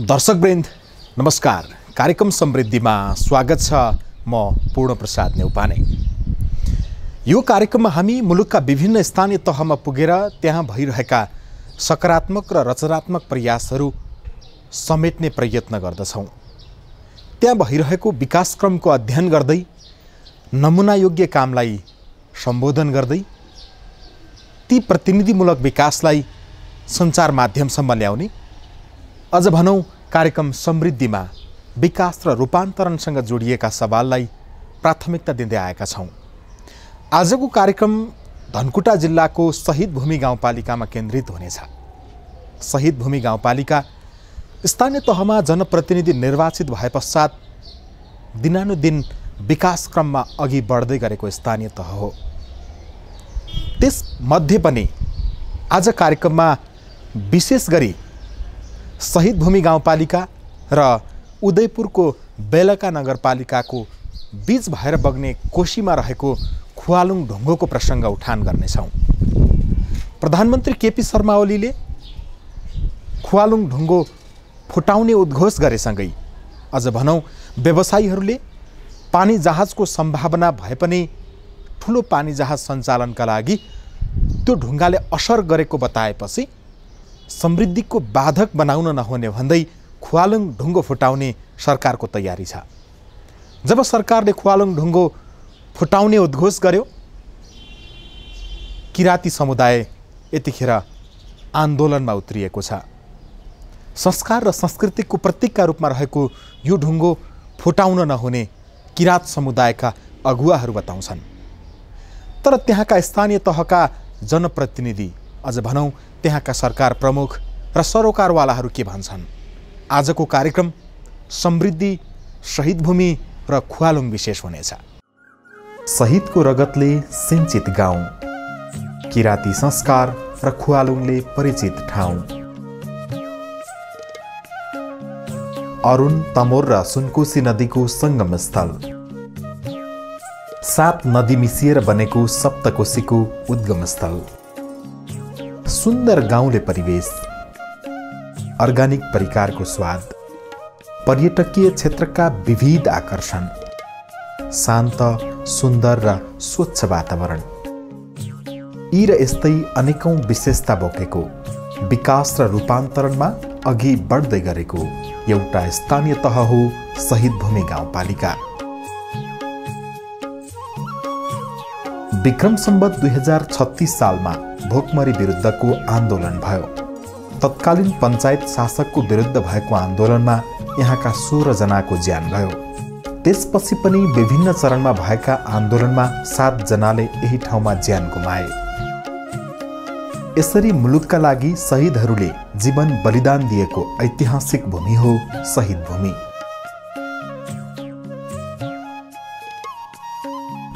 दर्शकवृन्द नमस्कार। कार्यक्रम समृद्धिमा स्वागत छ म पूर्णप्रसाद नेउपाने। यो कार्यक्रममा हामी मुलुकका विभिन्न स्थानीय तहमा पुगेर त्यहाँ भइरहेका सकारात्मक र रचनात्मक प्रयासहरू समेट्ने प्रयत्न गर्दछौँ। त्यहाँ भइरहेको विकासक्रमको अध्ययन गर्दै नमुनायोग्य कामलाई सम्बोधन गर्दै ती प्रतिनिधिमूलक विकासलाई सञ्चार माध्यमसम्म ल्याउने अझ भनौँ कार्यक्रम समृद्धिमा विकास र रूपान्तरणसँग जोडिएका सवाललाई प्राथमिकता दिँदै आएका छौँ। आजको कार्यक्रम धनकुटा जिल्लाको शहीद भूमि गाउँपालिकामा केन्द्रित हुनेछ। शहीद भूमि गाउँपालिका स्थानीय तहमा जनप्रतिनिधि निर्वाचित भए पश्चात दिनानुदिन विकास क्रममा अघि बढ्दै गरेको स्थानीय तह हो। त्यसमध्ये पनि आज कार्यक्रममा विशेष गरी शहीद भूमि गाउँपालिका र उदयपुरको बेलका नगरपालिकाको बिच भएर बग्ने कोशीमा रहेको खुवालुङ ढुङ्गोको प्रसङ्ग उठान गर्नेछौँ। प्रधानमन्त्री केपी शर्मा ओलीले खुवालुङ ढुङ्गो फुटाउने उद्घोष गरेसँगै अझ भनौँ व्यवसायीहरूले पानी जहाजको सम्भावना भए पनि ठुलो पानी जहाज सञ्चालनका लागि त्यो ढुङ्गाले असर गरेको बताएपछि समृद्धिको बाधक बनाउन नहुने भन्दै खुवालुङ ढुङ्गो फुटाउने सरकारको तयारी छ। जब सरकारले खुवालुङ ढुङ्गो फुटाउने उद्घोष गर्यो किराँती समुदाय यतिखेर आन्दोलनमा उत्रिएको छ। संस्कार र संस्कृतिको प्रतीकका रूपमा रहेको यो ढुङ्गो फुटाउन नहुने किराँत समुदायका अगुवाहरू बताउँछन्। तर त्यहाँका स्थानीय तहका जनप्रतिनिधि अझ भनौँ त्यहाँका सरकार प्रमुख र सरोकारवालाहरू के भन्छन्? आजको कार्यक्रम समृद्धि शहीद भूमि र खुवालुङ विशेष हुनेछ। शहीदको रगतले सिन्चित गाउँ। किराँती संस्कार र खुवालुङले परिचित ठाउँ। अरुण तमोर र सुनकोशी नदीको सङ्गम स्थल सात नदी मिसिएर बनेको सप्तकोशीको उद्गम स्थल सुन्दर गाउँले परिवेश अर्ग्यानिक परिकारको स्वाद पर्यटकीय क्षेत्रका विविध आकर्षण शान्त सुन्दर र स्वच्छ वातावरण। यी र यस्तै अनेकौँ विशेषता बोकेको विकास र रूपान्तरणमा अघि बढ्दै गरेको एउटा स्थानीय तह हो शहीद भूमि गाउँपालिका। विक्रम सम्बत दुई हजार छत्तिस सालमा भोकमरी विरुद्धको आन्दोलन भयो। तत्कालीन पञ्चायत शासकको विरुद्ध भएको आन्दोलनमा यहाँका सोह्रजनाको ज्यान गयो त्यसपछि पनि विभिन्न चरणमा भएका आन्दोलनमा सातजनाले यही ठाउँमा ज्यान गुमाए। यसरी मुलुकका लागि शहीदहरूले जीवन बलिदान दिएको ऐतिहासिक भूमि हो शहीद भूमि।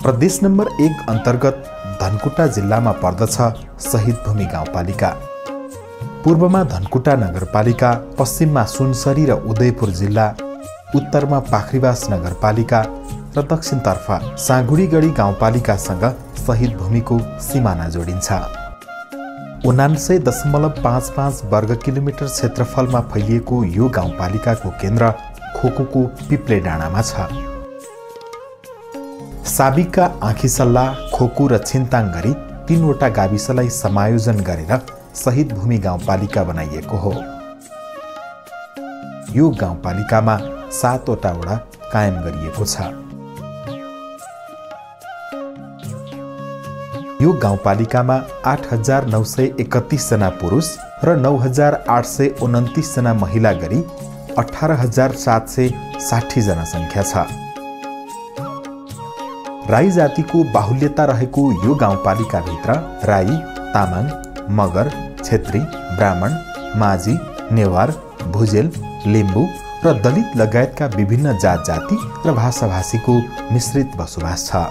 प्रदेश नम्बर एक अन्तर्गत धनकुटा जिल्लामा पर्दछ शहीद भूमि गाउँपालिका। पूर्वमा धनकुटा नगरपालिका पश्चिममा सुनसरी र उदयपुर जिल्ला उत्तरमा पाखरीवास नगरपालिका र दक्षिणतर्फ साँगुडीगढी गाउँपालिकासँग शहीद भूमिको सिमाना जोडिन्छ। उनान्सय दशमलव पाँच पाँच वर्ग किलोमिटर क्षेत्रफलमा फैलिएको यो गाउँपालिकाको केन्द्र खोकुको पिप्ले डाँडामा छ। साबिकका आँखीसल्ला खोकु र छिन्ताङ गरी तिनवटा गाविसलाई समायोजन गरेर शहीद भूमि गाउँपालिका बनाइएको हो। यो गाउँपालिकामा सातवटा वडा कायम गरिएको छ। यो गाउँपालिकामा आठ हजार नौ सय एकतिसजना पुरुष र नौ हजार आठ सय उन्तिसजना महिला गरी अठार हजार सात सय साठीजना सङ्ख्या छ। राई जातिको बाहुल्यता रहेको यो गाउँपालिकाभित्र राई तामाङ मगर छेत्री ब्राह्मण माझी नेवार भुजेल लिम्बू र दलित लगायतका विभिन्न जात जाति र भाषाभाषीको मिश्रित बसोबास छ।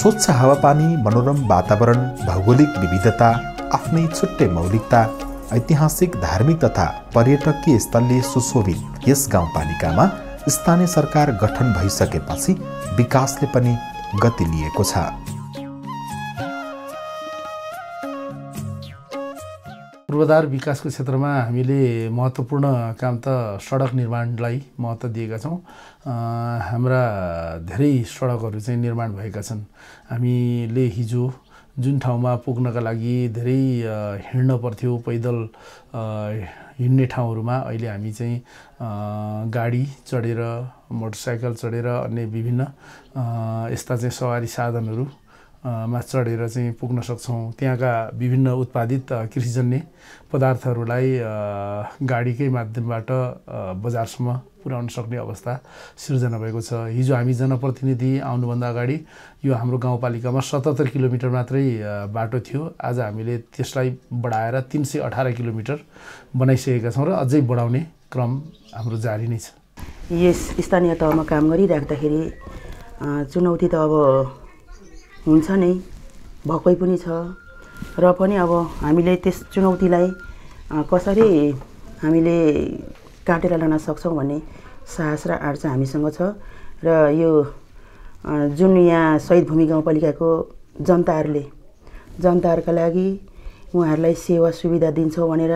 स्वच्छ हावापानी मनोरम वातावरण भौगोलिक विविधता आफ्नै छुट्टै मौलिकता ऐतिहासिक धार्मिक तथा पर्यटकीय स्थलले सुशोभित यस गाउँपालिकामा स्थानीय सरकार गठन भइसकेपछि विकासले पनि गति लिएको छ। पूर्वाधार विकासको क्षेत्रमा हामीले महत्त्वपूर्ण काम त सडक निर्माणलाई महत्त्व दिएका छौँ। हाम्रा धेरै सडकहरू चाहिँ निर्माण भएका छन्। हामीले हिजो जुन ठाउँमा पुग्नका लागि धेरै हिँड्न पर्थ्यो पैदल हिँड्ने ठाउँहरूमा अहिले हामी चाहिँ गाडी चढेर मोटरसाइकल चढेर अन्य विभिन्न यस्ता चाहिँ सवारी साधनहरू मा चढेर चाहिँ पुग्न सक्छौँ। त्यहाँका विभिन्न उत्पादित कृषिजन्य पदार्थहरूलाई गाडीकै माध्यमबाट बजारसम्म पुर्याउन सक्ने अवस्था सिर्जना भएको छ। हिजो हामी जनप्रतिनिधि आउनुभन्दा अगाडि यो हाम्रो गाउँपालिकामा सतहत्तर किलोमिटर मात्रै बाटो थियो। आज हामीले त्यसलाई बढाएर तिन सय अठार किलोमिटर बनाइसकेका छौँ र अझै बढाउने क्रम हाम्रो जारी नै छ। यस स्थानीय तहमा काम गरिराख्दाखेरि चुनौती त अब हुन्छ नै? भएकै पनि छ। र पनि अब हामीले त्यस चुनौतीलाई कसरी हामीले काटेर लान सक्छौँ भन्ने साहस र आँट चाहिँ हामीसँग छ। र यो जुन यहाँ शहीद भूमि गाउँपालिकाको जनताहरूले जनताहरूका लागि उहाँहरूलाई सेवा सुविधा दिन्छौँ भनेर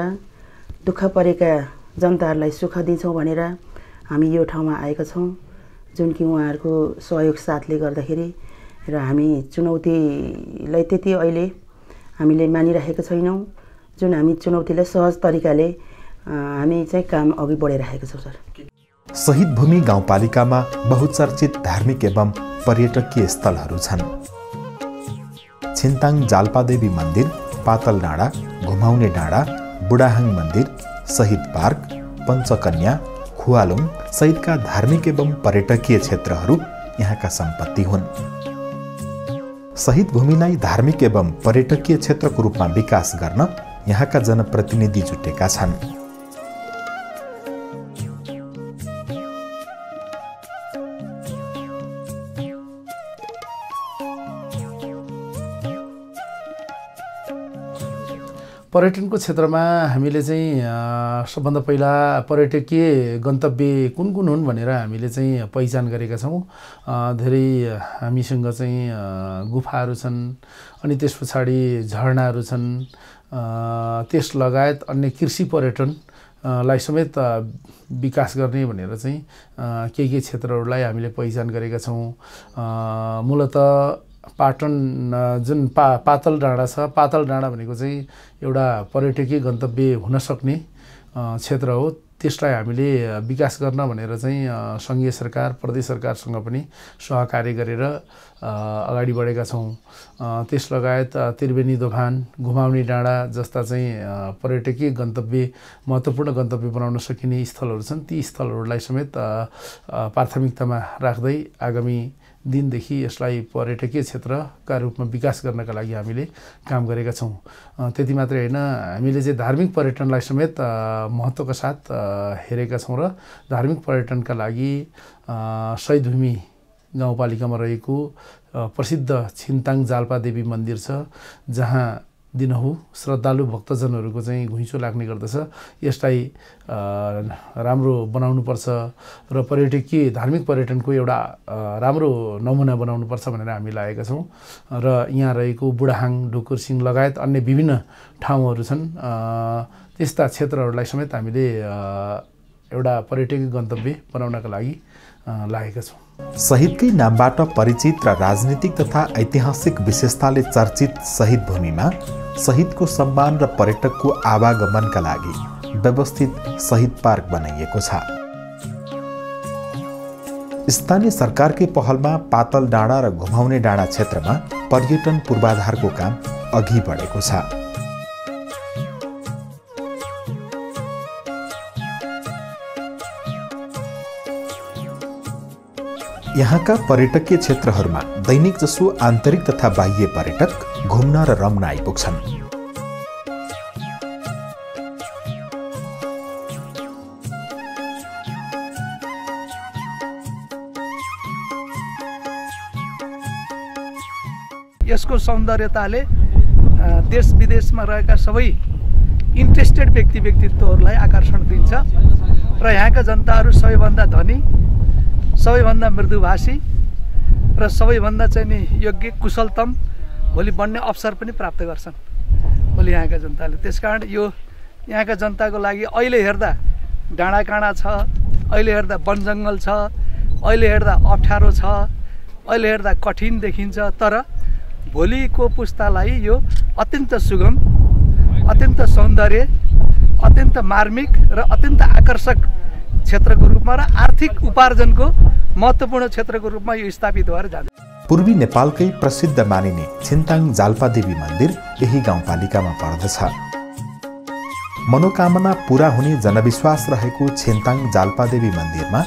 दुःख परेका जनताहरूलाई सुख दिन्छौँ भनेर हामी यो ठाउँमा आएका छौँ। जुन कि उहाँहरूको सहयोग साथले गर्दाखेरि र हामी चुनौतीलाई त्यति अहिले हामीले मानिराखेका छैनौँ। जुन हामी चुनौतीलाई सहज तरिकाले हामी चाहिँ काम अघि बढाइरहेका छौँ सर। शहीद भूमि गाउँपालिकामा बहुचर्चित धार्मिक एवं पर्यटकीय स्थलहरू छन्। छिन्ताङ जाल्पादेवी मन्दिर पातल डाँडा घुमाउने डाँडा बुढाहाङ मन्दिर शहीद पार्क पञ्चकन्या खुवालुङ सहितका धार्मिक एवं पर्यटकीय क्षेत्रहरू यहाँका सम्पत्ति हुन्। शहीद भूमिलाई धार्मिक एवं पर्यटकीय क्षेत्रको रूपमा विकास गर्न यहाँका जनप्रतिनिधि जुटेका छन्। पर्यटनको क्षेत्रमा हामीले चाहिँ सबभन्दा पहिला पर्यटकीय गन्तव्य कुन कुन हुन् भनेर हामीले चाहिँ पहिचान गरेका छौँ। धेरै हामीसँग चाहिँ गुफाहरू छन् अनि त्यस पछाडि झरनाहरू छन्। त्यस लगायत अन्य कृषि पर्यटन लाई समेत विकास गर्ने भनेर चाहिँ केही केही क्षेत्रहरूलाई हामीले पहिचान गरेका छौँ। मूलत पाटन जुन पा पातल डाँडा छ पातल डाँडा भनेको चाहिँ एउटा पर्यटकीय गन्तव्य हुन सक्ने क्षेत्र हो। त्यसलाई हामीले विकास गर्न भनेर चाहिँ सङ्घीय सरकार प्रदेश सरकारसँग पनि सहकार्य गरेर अगाडि बढेका छौँ। त्यस लगायत त्रिवेणी दोभान घुमाउने डाँडा जस्ता चाहिँ पर्यटकीय गन्तव्य महत्त्वपूर्ण गन्तव्य बनाउन सकिने स्थलहरू छन्। ती स्थलहरूलाई समेत प्राथमिकतामा राख्दै आगामी दिनदेखि यसलाई पर्यटकीय क्षेत्रका रूपमा विकास गर्नका लागि हामीले काम गरेका छौँ। त्यति मात्रै होइन हामीले चाहिँ धार्मिक पर्यटनलाई समेत महत्त्वका साथ हेरेका छौँ र धार्मिक पर्यटनका लागि भूमि गाउँपालिकामा रहेको प्रसिद्ध छिन्ताङ जाल्पा देवी मन्दिर छ जहाँ दिनहु श्रद्धालु भक्तजनहरूको चाहिँ घुइँचो लाग्ने गर्दछ। यसलाई राम्रो बनाउनुपर्छ र पर्यटकीय धार्मिक पर्यटनको एउटा राम्रो नमुना बनाउनुपर्छ भनेर हामी लागेका छौँ। र यहाँ रहेको बुढाहाङ ढुकुरसिङ लगायत अन्य विभिन्न ठाउँहरू छन्। त्यस्ता क्षेत्रहरूलाई समेत हामीले एउटा पर्यटकीय गन्तव्य बनाउनका लागि लागेका छौँ। शहीदकै नामबाट परिचित र राजनीतिक तथा ऐतिहासिक विशेषताले चर्चित शहीद भूमिमा शहीदको सम्मान र पर्यटकको आवागमनका लागि व्यवस्थित शहीद पार्क बनाइएको छ। स्थानीय सरकारकै पहलमा पातल डाँडा र घुमाउने डाँडा क्षेत्रमा पर्यटन पूर्वाधारको काम अघि बढेको छ। यहाँका पर्यटकीय क्षेत्रहरूमा दैनिक जसो आन्तरिक तथा बाह्य पर्यटक घुम्न र रम्न आइपुग्छन्। यसको सौन्दर्यताले देश विदेशमा रहेका सबै इन्ट्रेस्टेड व्यक्ति व्यक्तित्वहरूलाई आकर्षण दिन्छ। र यहाँका जनताहरू सबैभन्दा धनी सबैभन्दा मृदुभाषी र सबैभन्दा चाहिँ नि योग्य कुशलतम भोलि बन्ने अवसर पनि प्राप्त गर्छन् भोलि यहाँका जनताले। त्यस कारण यो यहाँका जनताको लागि अहिले हेर्दा डाँडाकाँडा छ अहिले हेर्दा वन जङ्गल छ अहिले हेर्दा अप्ठ्यारो छ अहिले हेर्दा कठिन देखिन्छ तर भोलिको पुस्तालाई यो अत्यन्त सुगम अत्यन्त सौन्दर्य अत्यन्त मार्मिक र अत्यन्त आकर्षक क्षेत्रको रूपमा र आर्थिक उपार्जनको महत्त्वपूर्ण क्षेत्रको रूपमा यो स्थापित भएर जान्छ। पूर्वी नेपालकै प्रसिद्ध मानिने छिन्ताङ जाल्पादेवी मन्दिर यही गाउँपालिकामा पर्दछ। मनोकामना पूरा हुने जनविश्वास रहेको छिन्ताङ जाल्पादेवी मन्दिरमा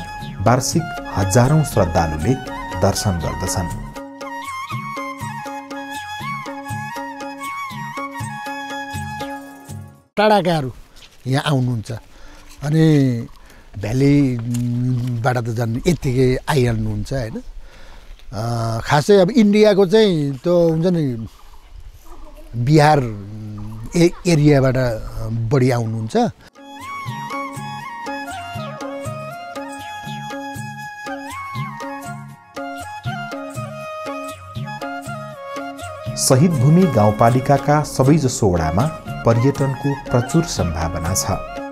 वार्षिक हजारौं श्रद्धालुले दर्शन गर्दछन्। टाढाकाहरू यहाँ आउनुहुन्छ। अनि भ्यालीबाट त झन् यत्तिकै आइहाल्नुहुन्छ होइन। खासै अब इन्डियाको चाहिँ त्यो हुन्छ नि बिहार ए एरियाबाट बढी आउनुहुन्छ। शहीद भूमि गाउँपालिकाका सबैजसो वडामा पर्यटनको प्रचुर सम्भावना छ।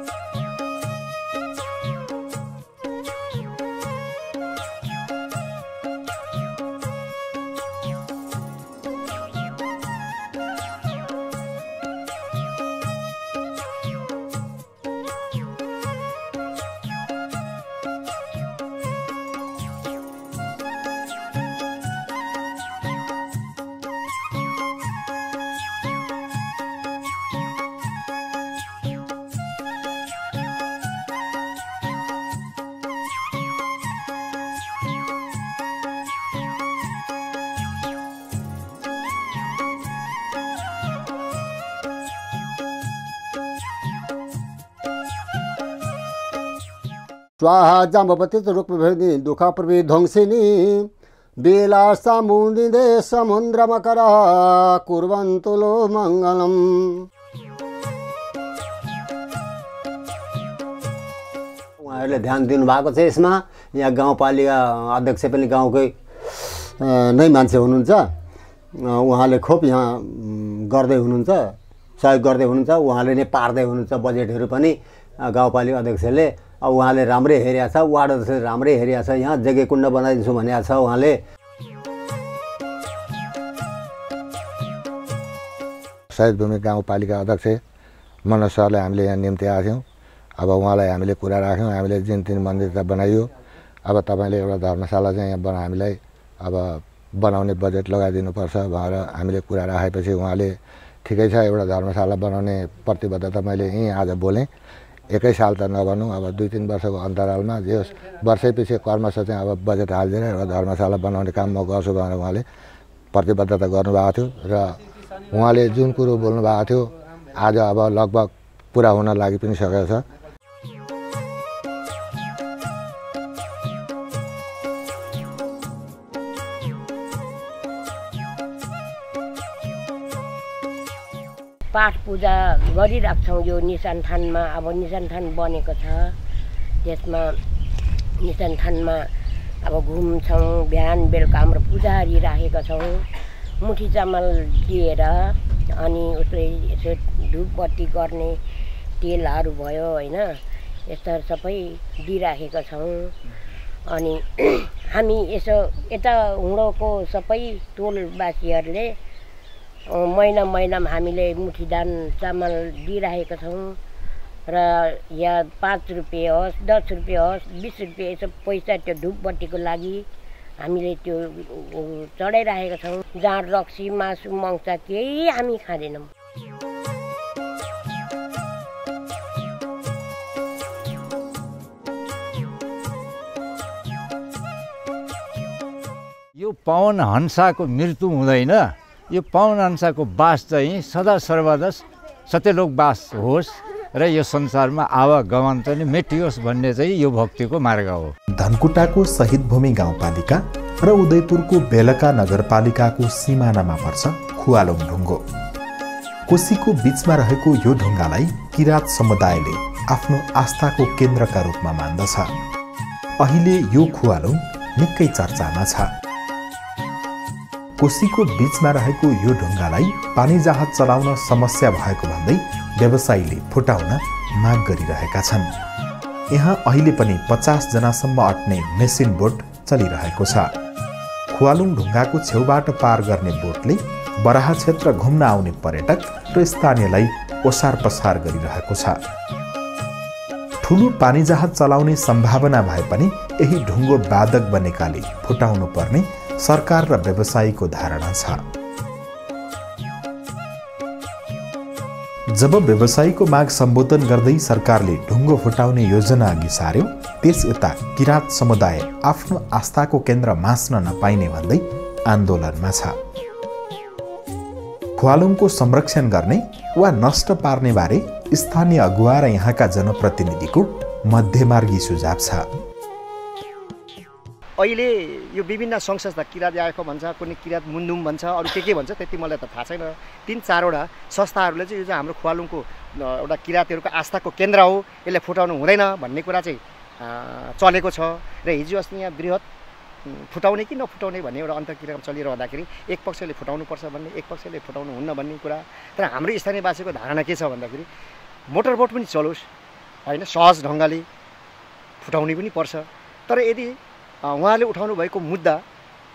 स्वाहा जाम्बपतित दुःख प्रविध्वंसिनी बेला सामुदिँदै समुद्रमा कर कुर्वन्तुलो मङ्गलम उहाँहरूले ध्यान दिनुभएको छ यसमा। यहाँ गाउँपालिका अध्यक्ष पनि गाउँकै नै मान्छे हुनुहुन्छ। उहाँले खोप यहाँ गर्दै हुनुहुन्छ सहयोग गर्दै हुनुहुन्छ। उहाँले नै पार्दै हुनुहुन्छ बजेटहरू पनि। गाउँपालिका अध्यक्षले अब उहाँले राम्रै हेरिया छ वार्ड अध्यक्षले राम्रै हेरिया छ यहाँ जग्गे कुण्ड बनाइदिन्छु भनेको छ उहाँले। शहीद भूमि गाउँपालिका अध्यक्ष मनोज सरलाई हामीले यहाँ निम्ति आएको थियौँ। अब उहाँलाई हामीले कुरा राख्यौँ हामीले जिन तिन मन्दिर त बनाइयो अब तपाईँले एउटा धर्मशाला चाहिँ यहाँ बना हामीलाई अब बनाउने बजेट लगाइदिनुपर्छ भनेर हामीले कुरा राखेपछि उहाँले ठिकै छ एउटा धर्मशाला बनाउने प्रतिबद्धता मैले यहीँ आज बोलेँ। एकै साल त नगर्नु अब दुई तिन वर्षको अन्तरालमा जे होस् वर्षै पछि कर्मश चाहिँ अब बजेट हालिदिएर एउटा धर्मशाला बनाउने काम म गर्छु भनेर उहाँले प्रतिबद्धता गर्नुभएको थियो र उहाँले जुन कुरो बोल्नुभएको थियो आज अब लगभग पुरा हुन लागि पनि सकेको छ। पाठ पूजा गरिराख्छौँ। यो निशान थानमा अब निशान थान बनेको छ। त्यसमा निशान थानमा अब घुम्छौँ बिहान बेलुका हाम्रो पूजाहरू राखेका छौँ। मुठी चामल दिएर अनि उसले यसो धुपबत्ती गर्ने तेलहरू भयो होइन यस्ताहरू सबै दिइराखेका छौँ। अनि हामी यसो यता हुँडोको सबै टोलवासीहरूले महिना महिनामा हामीले मुठीदान चामल दिइराखेका छौँ र या पाँच रुपियाँ होस् दस रुपियाँ होस् बिस रुपियाँ यसो पैसा त्यो धुपबत्तीको लागि हामीले त्यो चढाइराखेका छौँ। जहाँ रक्सी मासु मङ्स केही हामी खाँदैनौँ। यो पवन हंसाको मृत्यु हुँदैन। यो पवन हंसाको बास चाहिँ सदा सर्वदा सत्यलोक बास होस् र यो संसारमा आवागमन चाहिँ मेटियोस् भन्ने चाहिँ यो भक्तिको मार्ग हो। धनकुटाको शहीद भूमि गाउँपालिका र उदयपुरको बेलका नगरपालिकाको सिमानामा पर्छ खुवालोङ ढुङ्गो। कोसीको बीचमा रहेको यो ढुङ्गालाई किराँत समुदायले आफ्नो आस्थाको केन्द्रका रूपमा मान्दछ। अहिले यो खुवालोङ निकै चर्चामा छ। कोसीको बीचमा रहेको यो ढुङ्गालाई पानी जहाज चलाउन समस्या भएको भन्दै व्यवसायीले फुटाउन माग गरिरहेका छन्। यहाँ अहिले पनि पचासजनासम्म अट्ने मेसिन बोट चलिरहेको छ। खुवालुङ ढुङ्गाको छेउबाट पार गर्ने बोटले बराहा क्षेत्र घुम्न आउने पर्यटक र स्थानीयलाई ओसार पसार गरिरहेको छ। ठुलो पानी जहाज चलाउने सम्भावना भए पनि यही ढुङ्गो बाधक बनेकाले फुटाउनु पर्ने सरकार र व्यवसायीको धारणा छ। जब व्यवसायीको माग सम्बोधन गर्दै सरकारले ढुङ्गो फुटाउने योजना अघि सार्यो त्यस यता किराँत समुदाय आफ्नो आस्थाको केन्द्र मास्न नपाइने भन्दै आन्दोलनमा छ। खुवालुङको संरक्षण गर्ने वा नष्ट पार्ने बारे स्थानीय अगुवा र यहाँका जनप्रतिनिधिको मध्यमार्गी सुझाव छ। अहिले यो विभिन्न सङ्घ संस्था किराँत आएको भन्छ कुनै किराँत मुन्डुम भन्छ अरू के के भन्छ त्यति मलाई त थाहा छैन। तिन चारवटा संस्थाहरूले चाहिँ यो चाहिँ हाम्रो खुवालुङको एउटा किराँतीहरूको आस्थाको केन्द्र हो यसले फुटाउनु हुँदैन भन्ने कुरा चाहिँ चलेको छ। र हिजो अस्ति यहाँ वृहत फुटाउने कि नफुटाउने भन्ने एउटा अन्तर्क्रिया चलिरहँदाखेरि एक पक्षले फुटाउनुपर्छ भन्ने एक पक्षले फुटाउनु हुन्न भन्ने कुरा। तर हाम्रो स्थानीयवासीको धारणा के छ भन्दाखेरि मोटर बोट पनि चलोस् होइन सहज ढङ्गले फुटाउने पनि पर्छ। तर यदि उहाँले उठाउनु भएको मुद्दा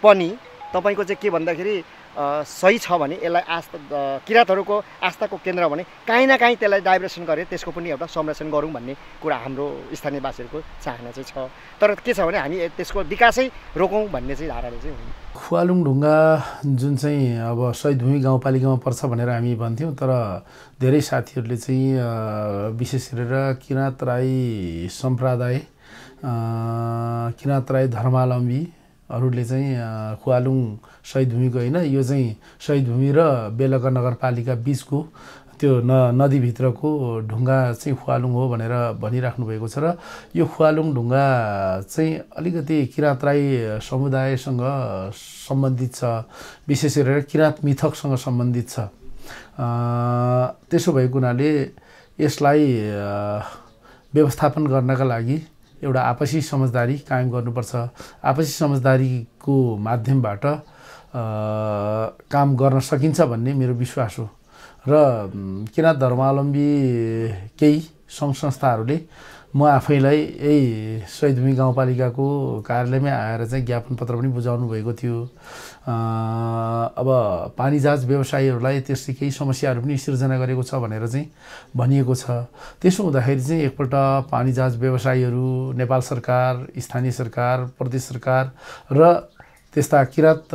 पनि तपाईँको चाहिँ के भन्दाखेरि सही छ भने यसलाई आस्था किराँतहरूको आस्थाको केन्द्र भने काहीँ न काहीँ त्यसलाई डाइभर्सन गरेर त्यसको पनि एउटा संरक्षण गरौँ भन्ने कुरा हाम्रो स्थानीयवासीहरूको चाहना चाहिँ छ। तर के छ भने हामी त्यसको विकासै रोकौँ भन्ने चाहिँ धाराले चाहिँ हुन्। खुवालुङ ढुङ्गा जुन चाहिँ अब भूमि गाउँपालिकामा पर्छ भनेर हामी भन्थ्यौँ तर धेरै साथीहरूले चाहिँ विशेष गरेर किराँत राई सम्प्रदाय किराँत राई धर्मावलम्बीहरूले चाहिँ खुवालुङ शहीद भूमिको होइन यो चाहिँ शहीद भूमि र बेलका नगरपालिका बिचको त्यो न नदीभित्रको ढुङ्गा चाहिँ खुवालुङ हो भनेर भनिराख्नु भएको छ र यो खुवालुङ ढुङ्गा चाहिँ अलिकति किराँत राई समुदायसँग सम्बन्धित छ विशेष गरेर किराँत मिथकसँग सम्बन्धित छ। त्यसो भएको हुनाले यसलाई व्यवस्थापन गर्नका लागि एउटा आपसी समझदारी कायम गर्नुपर्छ। आपसी समझदारीको माध्यमबाट काम गर्न सकिन्छ भन्ने मेरो विश्वास हो। र किराँत धर्मावलम्बी केही सङ्घ संस्थाहरूले म आफैलाई यही शहीदभूमि गाउँपालिकाको कार्यालयमै आएर चाहिँ ज्ञापन पत्र पनि बुझाउनु भएको थियो अब पानी जहाज व्यवसायीहरूलाई त्यस्तै केही समस्याहरू पनि सिर्जना गरेको छ भनेर चाहिँ भनिएको छ। त्यसो हुँदाखेरि चाहिँ एकपल्ट पानी जहाज व्यवसायीहरू नेपाल सरकार स्थानीय सरकार प्रदेश सरकार र त्यस्ता किराँत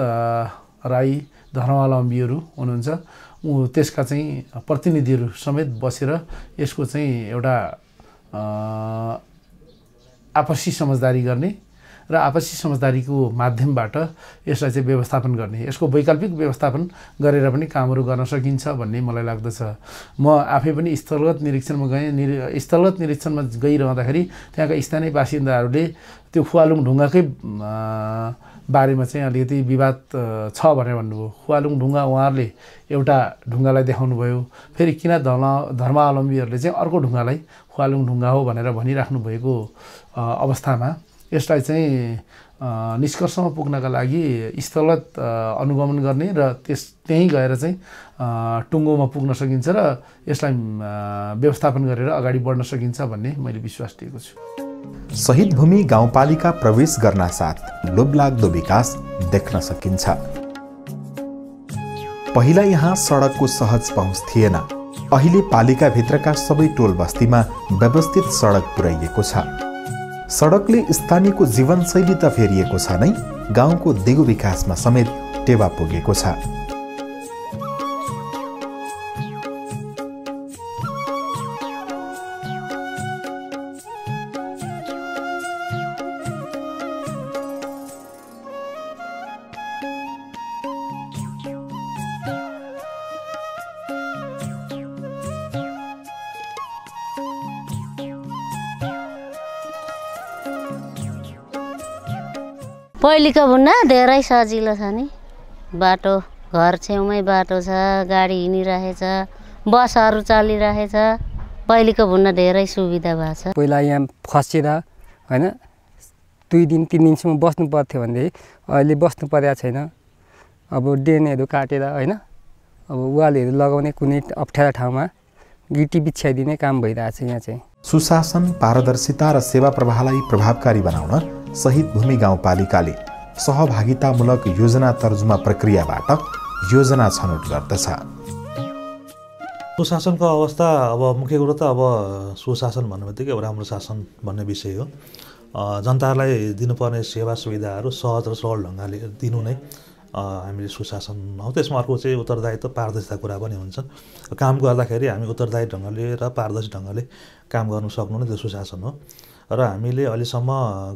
राई धर्मावलम्बीहरू हुनुहुन्छ। त्यसका चाहिँ प्रतिनिधिहरू समेत बसेर यसको चाहिँ एउटा आपसी समझदारी गर्ने र आपसी समझदारीको माध्यमबाट यसलाई चाहिँ व्यवस्थापन गर्ने यसको वैकल्पिक व्यवस्थापन गरेर पनि कामहरू गर्न सकिन्छ भन्ने मलाई लाग्दछ। म आफै पनि स्थलगत निरीक्षणमा गएँ निरी स्थलगत निरीक्षणमा गइरहँदाखेरि त्यहाँका स्थानीय बासिन्दाहरूले त्यो फुवालुङ ढुङ्गाकै बारेमा चाहिँ अलिकति विवाद छ भनेर भन्नुभयो। खुवालुङ ढुङ्गा उहाँहरूले एउटा ढुङ्गालाई देखाउनु भयो। फेरि किन धर्म धर्मावलम्बीहरूले चाहिँ अर्को ढुङ्गालाई खुवालुङ ढुङ्गा हो भनेर भनिराख्नु भएको अवस्थामा? यसलाई चाहिँ निष्कर्षमा पुग्नका लागि स्थलगत अनुगमन गर्ने र त्यस त्यहीँ गएर चाहिँ टुङ्गोमा पुग्न सकिन्छ र यसलाई व्यवस्थापन गरेर अगाडि बढ्न सकिन्छ भन्ने मैले विश्वास दिएको छु। शहीद भूमि गाउँपालिका प्रवेश गर्न साथ लोभलाग्दो विकास देख्न सकिन्छ। पहिला यहाँ सडकको सहज पहुँच थिएन। अहिले पालिकाभित्रका सबै टोल बस्तीमा व्यवस्थित सडक पुर्याइएको छ। सडकले स्थानीयको जीवनशैली त फेरिएको छ नै गाउँको दिगो विकासमा समेत टेवा पुगेको छ। पहिलेको भन्दा धेरै सजिलो छ नि। बाटो घर छेउमै बाटो छ गाडी हिँडिरहेछ बसहरू चलिरहेछ। पहिलेको भन्दा धेरै सुविधा भएको छ। पहिला यहाँ फसेर होइन दुई दिन तिन दिनसम्म बस्नु पर्थ्यो भनेदेखि अहिले बस्नु परेको छैन। अब ड्रेनहरू काटेर होइन अब वालहरू लगाउने कुनै अप्ठ्यारो ठाउँमा गिटी बिछ्याइदिने काम भइरहेछ यहाँ चाहिँ। सुशासन पारदर्शिता र सेवा प्रवाहलाई प्रभावकारी बनाउन शहीद भूमि गाउँपालिकाले सहभागितामूलक योजना तर्जुमा प्रक्रियाबाट योजना छनौट गर्दछ। सुशासनको अवस्था अब मुख्य कुरो त अब सुशासन भन्ने बित्तिकै अब राम्रो शासन भन्ने विषय हो। जनतालाई दिनुपर्ने सेवा सुविधाहरू सहज र सरल ढङ्गले दिनु नै हामीले सुशासन हो त्यसमा अर्को चाहिँ उत्तरदायित्व पारदर्शिता कुरा पनि हुन्छन् काम गर्दाखेरि हामी उत्तरदायी ढङ्गले र पारदर्शी ढङ्गले काम गर्नु सक्नु नै त्यो सुशासन हो। र हामीले अहिलेसम्म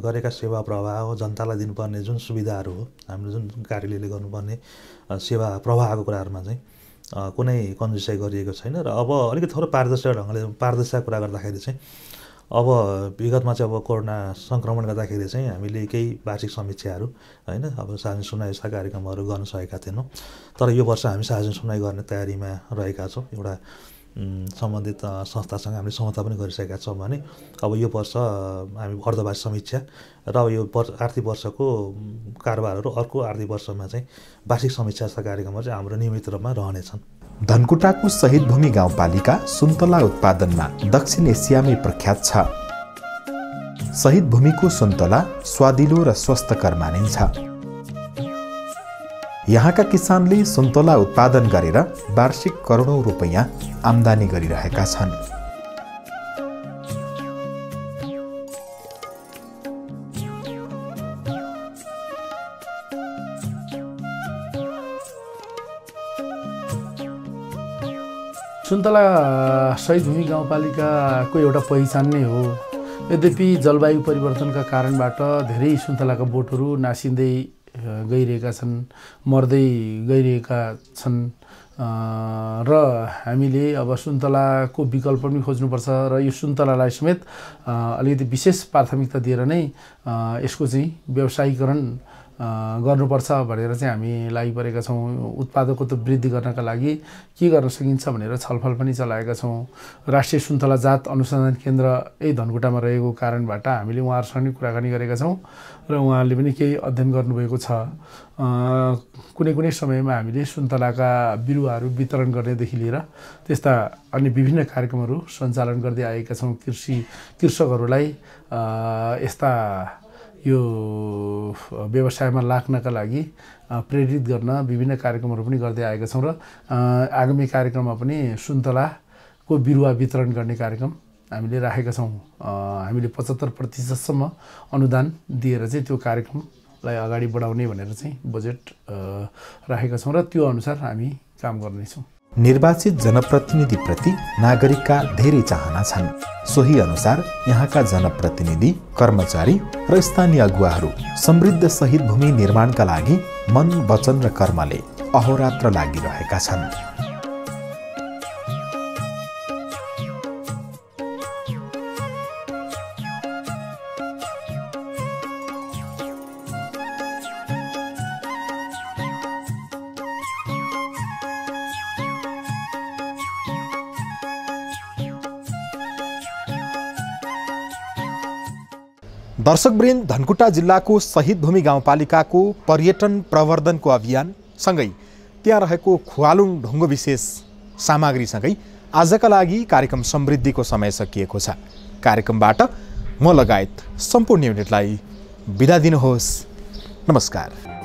गरेका सेवा प्रवाह हो जनतालाई दिनुपर्ने जुन सुविधाहरू हो हामीले जुन कार्यालयले गर्नुपर्ने सेवा प्रवाहको कुराहरूमा चाहिँ कुनै कन्जुसाइ गरिएको छैन। र अब अलिकति थोरै पारदर्शी ढङ्गले पारदर्शिता कुरा गर्दाखेरि चाहिँ अब विगतमा चाहिँ अब कोरोना सङ्क्रमण गर्दाखेरि चाहिँ हामीले केही वार्षिक समीक्षाहरू होइन अब सार्वजनिक सुनाइ जस्ता कार्यक्रमहरू गर्न सकेका थिएनौँ। तर यो वर्ष हामी सार्वजनिक सुनाइ गर्ने तयारीमा रहेका छौँ। एउटा सम्बन्धित संस्थासँग हामीले सम्झौता पनि गरिसकेका छौँ भने अब यो वर्ष हामी अर्धवार्षिक समीक्षा र यो वर्ष आर्थिक वर्षको कारोबारहरू अर्को आर्थिक वर्षमा चाहिँ वार्षिक समीक्षा जस्ता कार्यक्रमहरू चाहिँ हाम्रो नियमित रूपमा रहनेछन्। धनकुटाको शहीद भूमि गाउँपालिका सुन्तला उत्पादनमा दक्षिण एसियामै प्रख्यात छ। शहीद भूमिको सुन्तला स्वादिलो र स्वस्थकर मानिन्छ। यहाँका किसानले सुन्तला उत्पादन गरेर वार्षिक करोडौँ रुपैयाँ आम्दानी गरिरहेका छन्। सुन्तला शहीद भूमि गाउँपालिकाको एउटा पहिचान नै हो। यद्यपि जलवायु परिवर्तनका कारणबाट धेरै सुन्तलाका बोटहरू नासिँदै गइरहेका छन् मर्दै गइरहेका छन्। र हामीले अब सुन्तलाको विकल्प पनि खोज्नुपर्छ र यो सुन्तलालाई समेत अलिकति विशेष प्राथमिकता दिएर नै यसको चाहिँ व्यवसायीकरण गर्नुपर्छ भनेर चाहिँ हामी लागिपरेका छौँ। उत्पादकत्व वृद्धि गर्नका लागि के गर्न सकिन्छ भनेर छलफल पनि चलाएका छौँ। राष्ट्रिय सुन्तला जात अनुसन्धान केन्द्र यही धनकुटामा रहेको कारणबाट हामीले उहाँहरूसँग पनि कुराकानी गरेका छौँ र उहाँहरूले पनि केही अध्ययन गर्नुभएको छ। कुनै कुनै समयमा हामीले सुन्तलाका बिरुवाहरू वितरण गर्नेदेखि लिएर त्यस्ता अन्य विभिन्न कार्यक्रमहरू सञ्चालन गर्दै आएका छौँ। कृषि कृषकहरूलाई यस्ता यो व्यवसायमा लाग्नका लागि प्रेरित गर्न विभिन्न कार्यक्रमहरू पनि गर्दै आएका छौँ र आगामी कार्यक्रममा पनि सुन्तलाको बिरुवा वितरण गर्ने कार्यक्रम हामीले राखेका छौँ। हामीले पचहत्तर प्रतिशतसम्म अनुदान दिएर चाहिँ त्यो कार्यक्रमलाई अगाडि बढाउने भनेर चाहिँ बजेट राखेका छौँ र त्यो अनुसार हामी काम गर्नेछौँ। निर्वाचित जनप्रतिनिधिप्रति नागरिकका धेरै चाहना छन्। सोही अनुसार यहाँका जनप्रतिनिधि कर्मचारी र स्थानीय अगुवाहरू समृद्ध शहीद भूमि निर्माणका लागि मन वचन र कर्मले अहोरात्र लागिरहेका छन्। दर्शकवृन्द धनकुटा जिल्लाको शहीद भूमि गाउँपालिकाको पर्यटन प्रवर्धनको अभियान सँगै त्यहाँ रहेको खुवालुङ ढुङ्गो विशेष सामग्रीसँगै आजका लागि कार्यक्रम समृद्धिको समय सकिएको छ। कार्यक्रमबाट म लगायत सम्पूर्ण युनिटलाई बिदा दिनुहोस्। नमस्कार।